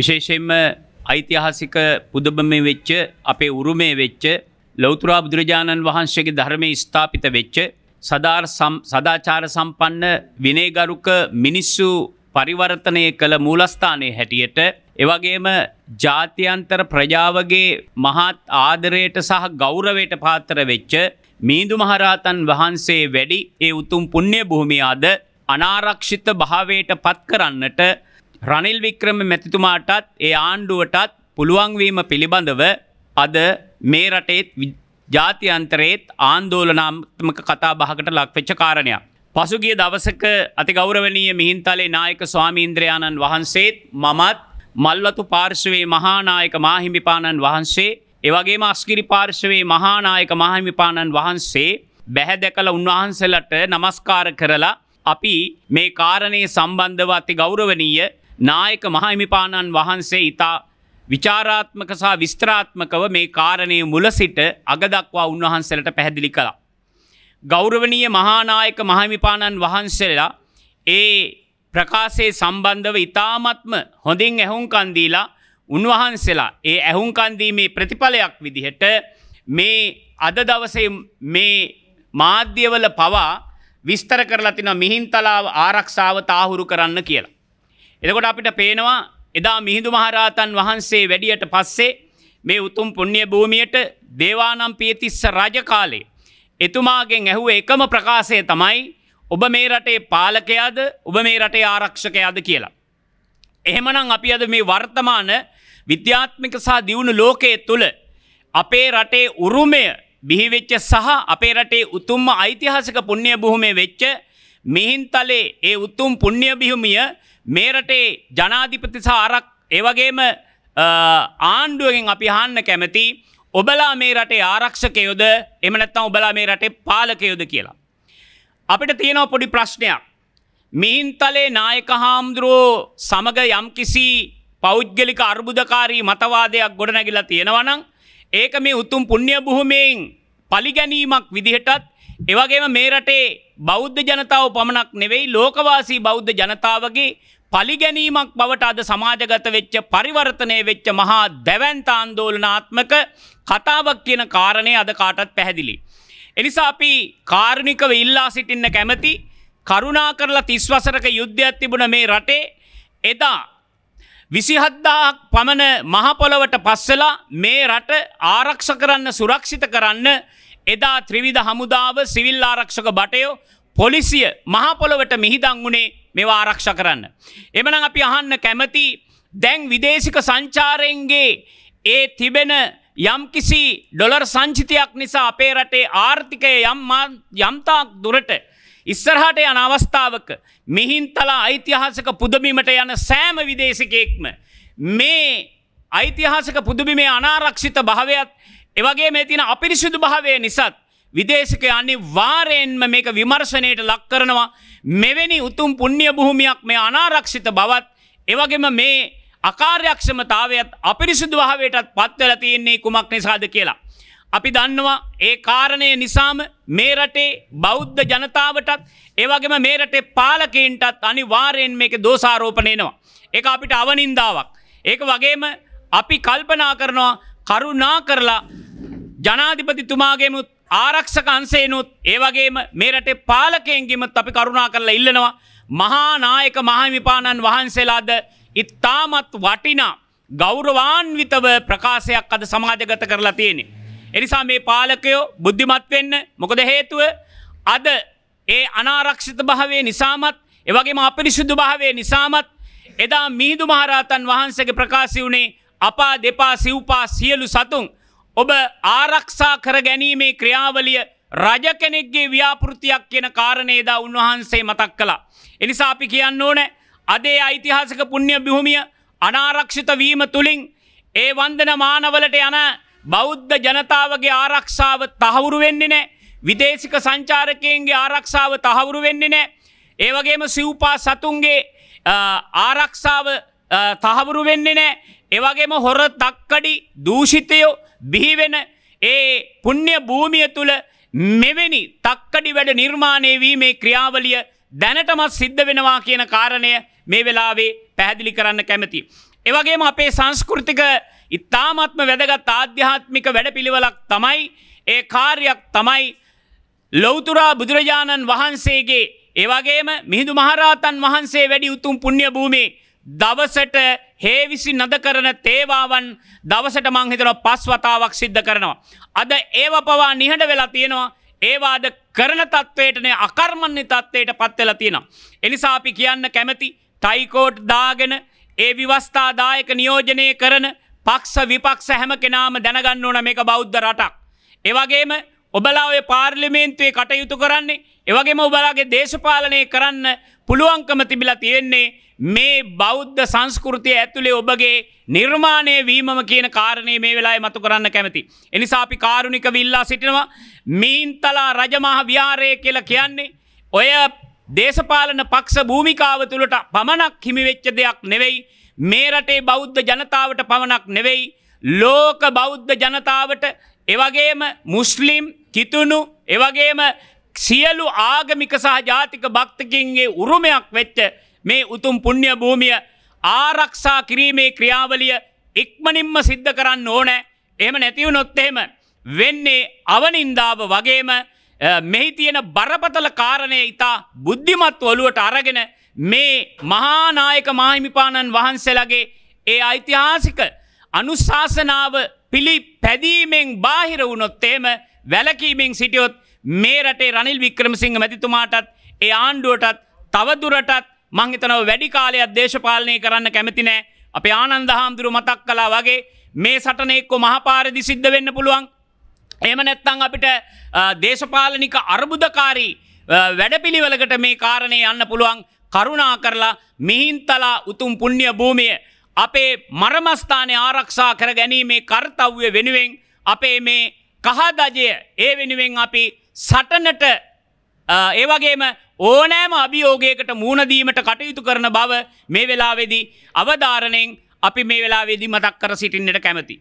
විශේෂයෙන්ම ඓතිහාසික පුදබම වෙච්ච අපේ උරුමේ වෙච්ච ලෞතුරා බුදුරජාණන් වහන්සේගේ ධර්මය ස්ථාපිත වෙච්ච සදාර් සදාචාර සම්පන්න විනේගරුක මිනිස්සු පරිවර්තනය කළ මූලස්ථානය හැටියට එවගේම ජාත්‍යන්තර ප්‍රජාවගේ මහත් ආදරයට සහ ගෞරවයට පාත්‍ර වෙච්ච මීදු මහරහතන් වහන්සේ වැඩි ඒ උතුම් පුුණ්‍ය භූමියාද අනාරක්ෂිත භාවයට පත් කරන්නට රනිල් වික්‍රම මැතිතුමාටත් ඒ ආණ්ඩුවටත් පුළුවන්වීම පිළිබඳව අද මේ රටේත් ජාතියන්තරේත් ආන්දෝලනාත්මක කතා බහකට ලක්වෙච්ච කාරණයක්. පසුගිය දවසක අති ගෞරවනීය මිහින්තලේ නායක ස්වාමීන්ද්‍රයාණන් වහන්සේත් මමත් මල්වතු පාර්ශවේ මහානායක මාහිමිපාණන් වහන්සේ එවගේම අස්කිරි පාර්ශවේ මහානායක මහහිමිපාණන් වහන්සේ බැහැදැකල උන්වහන්සලට නමස්කාර කරලා අපි මේ කාරණය සම්බන්ධව අති ගෞරවනීය නායක මහහිමිපාණන් වහන්සේ ඉතා විචාරාත්මක සහ විස්ත්‍රාත්මකව මේ කාරණය මුල සිට අගදක්වා උන්වහන්සලට පැහැදිලි කළා. ගෞරවනීය මහානායක මහමිපාණන් වහන්සේලා ඒ ප්‍රකාශයේ සම්බන්ධව ඉතාමත්ම හොඳින් ඇහුන්කන්දීලා උන්වහන්සේලා ඒ ඇහුන්කන්දීමේ ප්‍රතිඵලයක් විදිහට මේ අද දවසේ මේ මාධ්‍යවල පවා විස්තර කරලා තින මිහින්තලාව ආරක්ෂාව තාහුරු කරන්න කියලා. එදකොට අපිට පේනවා එදා මිහිදු මහරහතන් වහන්සේ වැඩියට පස්සේ මේ උතුම් පුුණ්්‍ය භූමියයට දේවානම් පියතිස්ස රජකාලේ. එතුමාගෙන් ඇහුව එකම ප්‍රකාශය තමයි ඔබ මේ රටේ පාලකයාද ඔබ මේ රටේ ආරක්ෂකයාද කියලා. එහෙමනම් අපි අද මේ වර්තමාන විද්‍යාත්මික සහ දියුණු ලෝකයේ තුළ අපේ රටේ උරුමය බිහිවෙච්ච සහ අපේ රටේ උතුම්ම ඓතිහාසික පුුණ්්‍ය බොහොමේ වෙච්ච මිහින්තලේ ඒ උතුම් පුුණ්්‍ය බිහුමිය මේ රටේ ජනාධිපති සාරක් ඒවගේම ආණ්ඩුවගෙන් අපි හන්න කැමති ඔබලා මේ රටේ ආරක්ෂකයොද එමනැත්තම් ඔබලා මේ රටේ පාලකයොද කියලා. අපිට තියෙනව පොඩි ප්‍රශ්නයක්. මිහින්තලේ නායක හාමුදුරුවෝ සමග යම්කිසි පෞද්ගලික අර්බුදකාරී මතවාදයක් ගොඩනැගිලා තියෙනවනං ඒක මේ උතුම් පුුණ්්‍ය බොහොමයෙන් පලිගැනීමක් විදිහටත් එවගේම මේ රටේ බෞද්ධ ජනතාව පමණක් නෙවෙයි ලෝකවාසී බෞද්ධ ජනතාවගේ පලිගැනීමක් බවට අද සමාජගත වෙච්ච පරිවර්තනය වෙච්ච මහා දැවන්තාන්දෝලනාත්මක කතාවක් කියන කාරණය අද කාටත් පැහැදිලි. එනිසා අපි කාරණිකව ඉල්ලා සිටින්න කැමති කරුණා කරලා තිස්වසරක යුද්ධයක් තිබුණ මේ රටේ එදා විසිහද්දාක් පමණ මහපොළවට පස්සලා මේ රට ආරක්ෂ කරන්න සුරක්ෂිත කරන්න එදා ත්‍රිවිධ හමුදාව සිවිල් ආරක්ෂක බටයෝ පොලිසිය මහපොළොවට මිහිදං වුණේ මෙවා ආරක්ෂ කරන්න. එමන අපි අහන්න කැමති දැන් විදේශික සංචාරයෙන්ගේ ඒ තිබෙන යම්කිසි ඩොලර් සංචිතයක් නිසා අපේ රටේ ආර්ථිකය යම්තාක් දුරට ඉස්සරහට යන අවස්ථාවක මිහින්තලා ඓතිහාසක පුදබීමට යන සෑම විදේශකයෙක්ම මේ ඓතිහාසක පුදුබිමේ අනාරක්ෂිත භාවයක් එවගේ මේ තින අපිරිසිදු භාවය නිසත් විදේශක අනි වාරයෙන්ම මේක විමර්ශනයට ලක් කරනවා මෙවැනි උතුම් පුුණ්්‍ය බොහොමයක් මේ අනාරක්ෂිත බවත් එවගේම මේ අකාර්යක්ෂමතාවයත් අපිරිසිදු භාවයටත් පත්වල තියෙන්නේ කුමක් නිසාද කියලා. අපි දන්නවා ඒ කාරණය නිසාම මේ රටේ බෞද්ධ ජනතාවටත් ඒවගේම මේ රටේ පාලකයින්ටත් අනි වාරයෙන් මේක දෝසාරෝපනයනවා. ඒ අපිට අවනින්දාවක්. ඒක වගේම අපි කල්පනා කරනවා කරුණා කරලා ජනාධිපතිතුමාගේමුත් ආරක්ෂක අන්සේනුත් ඒවගේම මේ රටේ පාලකයෙන්ගේමත් අපි කරුණා කරලා ඉල්ලනවා මහානායක මහමිපාණන් වහන්සේලාද ඉත්තාමත් වටිනා ගෞරවාන්විතව ප්‍රකාශයක් අද සමාජගත කරලා තියෙනෙ. එනිසා මේ පාලකයෝ බුද්ධිමත් වෙන්න මොකද හේතුව අද ඒ අනාරක්ෂිත භාවේ නිසාමත් එවගේම අපිරිශුද්ධ භාවේ නිසාමත් එදා මිහිදු මහරහතන් වහන්සේගේ ප්‍රකාශි වුණේ අපා දෙපා සිව්පා සියලු සතුන් ඔබ ආරක්ෂා කර ගැනීමේ ක්‍රියාවලිය රජ කෙනෙක්ගේ ව්‍යාපෘතියක් කියන කාරණේදා උන්වහන්සේ මතක් කළා. එනිසා අපි කියන්න ඕන අදේ ඓතිහාසික පුුණ්්‍ය බිහොමිය අනාරක්ෂිත වීම තුළින් ඒ වන්දන මානවලට යන බෞද්ධ ජනතාවගේ ආරක්ෂාව තහවුරු වෙන්නේ නෑ විදේශික සංචාරකයන්ගේ ආරක්ෂාව තහවුරු වෙන්නේ නෑ ඒවගේම සිව්පා සතුන්ගේ ආරක්ෂාව තහවුරු වෙන්නේ නෑ එවගේම හොර තක්කඩි දූෂිතයෝ බිහිවෙන ඒ පුුණ්්‍ය භූමිය තුළ මෙවැනි තක්කඩි වැඩ නිර්මාණය වීමේ ක්‍රියාවලිය දැනටමත් සිද්ධ වෙනවා කියන කාරණය මේ වෙලාවේ පැහැදිලි කරන්න කැමති. එවගේම අපේ සංස්කෘතික ඉතාමත්ම වැදගත් ආධ්‍යාත්මික වැඩපිළිවෙලක් තමයි ඒ කාර්යක් තමයි ලොවතුරා බුදුරජාණන් වහන්සේගේ ඒවගේම මිහිදු මහරහතන් වහන්සේ වැඩි උතුම් පුුණ්්‍ය භූමේ දවසට හේවිසි නද කරන තේවාවන් දවසට මංහිතන පස් වතාවක් සිද්ධ කරනවා. අද ඒව පවා නිහට වෙලා තියෙනවා ඒවාද කරන තත්වයටනේ අකර්මණ්‍ය තත්වයට පත්වෙලා තියෙනවා. එනිසා අපි කියන්න කැමති ටයිකෝට් දාගෙන ඒ විවස්ථාදායක නියෝජනය කරන පක්ෂ විපක්ෂ හැම කෙනාම දැනගන්න ඕන මේක බෞද්ධ රටක්. ඒවගේම ඔබලා ඔය පාර්ලිමේන්තුවේ කටයුතු කරන්නේ එවගේම ඔබලාගේ දේශපාලනය කරන්න පුළුවන්කම තිබිලා තියෙන්නේ මේ බෞද්ධ සංස්කෘතිය ඇතුළේ ඔබගේ නිර්මාණය වීමම කියන කාරණය මේ වෙලා මතු කරන්න කැමති. එනිසා අපි කාරුණික විල්ලා සිටිනවා. මීන්තලා රජමහ ව්‍යාරය කියලා කියන්නේ ඔය දේශපාලන පක්ෂ භූමිකාව තුළට පමණක් හිමිවෙච්ච දෙයක් නෙවෙයි. මේ රටේ බෞද්ධ ජනතාවට පමණක් නෙවෙයි. ලෝක බෞද්ධ ජනතාවට එවගේම මුස්ලිම් කිතුුණු එවගේම සියලු ආගමික සහ ජාතික භක්තකින්ගේ උරුමයක් වෙච්ච මේ උතුම් පුුණ්්‍ය භූමිය ආරක්ෂා කිරීමේ ක්‍රියාවලිය ඉක්මනින්ම සිද්ධ කරන්න ඕනෑ. එහම නැතිව නොත්තහෙම වෙන්නේ අවනින්දාව වගේම මෙහි තියෙන බරපතල කාරණය ඉතා බුද්ධිමත් ඔලුවට අරගෙන මේ මහානායක මාහිමිපාණන් වහන්සේලගේ ඒ ඓතිහාසික අනුශාසනාව පිළි පැදීමෙන් බාහිර වුණොත්තේම වැලකීමෙන් සිටියොත් මේ රටේ රනිල් වික්‍රමසිංහ මැතිතුමාටත් ඒ ආණ්ඩුවටත් තවදුරටත් මංහිතනව වැඩි කාලයක් දේශපාලනය කරන්න කැමතිනෑ අපේ ආනන්ද හාමුදුරු මතක් කලා වගේ මේ සටනෙක්කො මහපාරදි සිද්ධ වෙන්න පුළුවන්. එම නැත්තං අපිට දේශපාලනික අර්බුදකාරී වැඩපිළිවලකට මේ කාරණය යන්න පුළුවන්. කරුණා කරලා මිහින්තලා උතුම් පුුණ්්‍ය භූමිය අපේ මරමස්ථානය ආරක්ෂා කර ගැනීමේ කර්තව්‍ය වෙනුවෙන් අපේ මේ කහදජය ඒ වෙනුවෙන් අපි සටනට ඒවගේම ඕනෑම අභියෝගයකට මූුණදීමට කටයුතු කරන බව මේ වෙලාවෙදී අවධාරණයෙන් අපි මේ වෙලා වෙදි මතක් කර සිටින්නට කැමති.